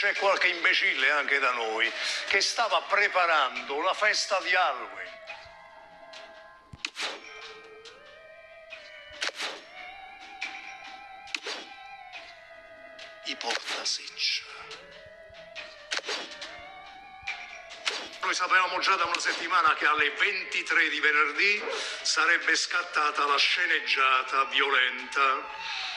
c'è qualche imbecille anche da noi che stava preparando la festa di Halloween. I portaseccia. Noi sapevamo già da una settimana che alle 23 di venerdì sarebbe scattata la sceneggiata violenta.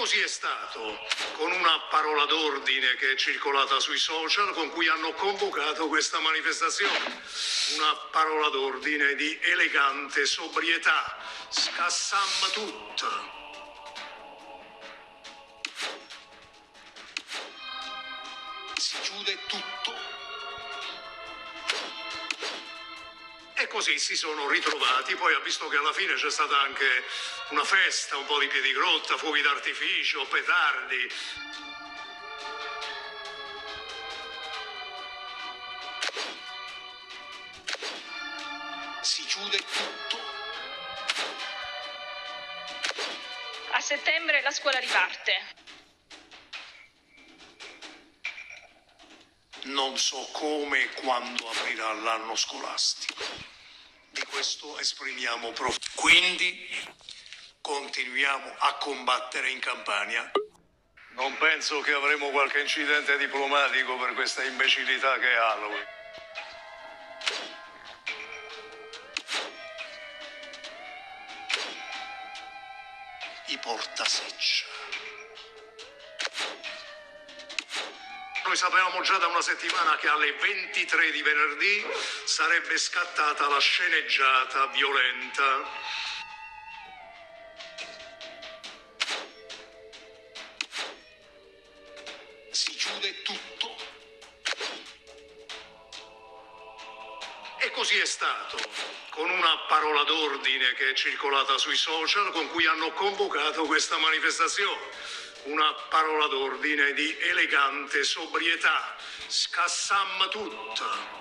Così è stato, con una parola d'ordine che è circolata sui social con cui hanno convocato questa manifestazione. Una parola d'ordine di elegante sobrietà. Scassam tutta. Si chiude tutto. E così si sono ritrovati, poi ha visto che alla fine c'è stata anche una festa, un po' di piedigrotta, fuochi d'artificio, petardi. Si chiude tutto. A settembre la scuola riparte. Non so come e quando aprirà l'anno scolastico. Di questo esprimiamo prof. Quindi continuiamo a combattere in Campania. Non penso che avremo qualche incidente diplomatico per questa imbecillità che è Halloween. I portaseccia. Noi sapevamo già da una settimana che alle 23 di venerdì sarebbe scattata la sceneggiata violenta. Si chiude tutto. E così è stato, con una parola d'ordine che è circolata sui social con cui hanno convocato questa manifestazione. Una parola d'ordine di elegante sobrietà. Scassam tutta.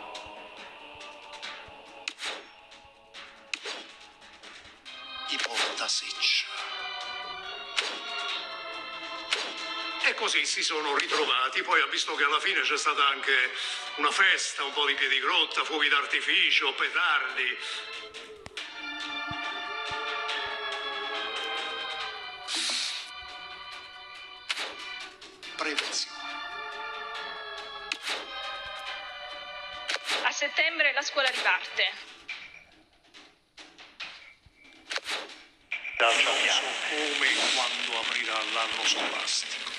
I portaseccia. E così si sono ritrovati, poi ha visto che alla fine c'è stata anche una festa, un po' di piedigrotta, fuochi d'artificio, petardi. Prevenzione. A settembre la scuola riparte. Non so come e quando aprirà l'anno scolastico.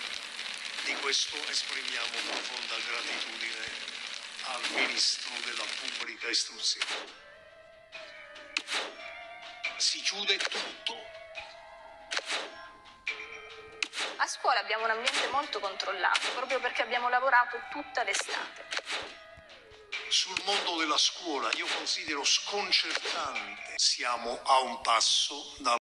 Di questo esprimiamo profonda gratitudine al Ministro della Pubblica Istruzione. Si chiude tutto. Scuola abbiamo un ambiente molto controllato, proprio perché abbiamo lavorato tutta l'estate. Sul mondo della scuola io considero sconcertante. Siamo a un passo dal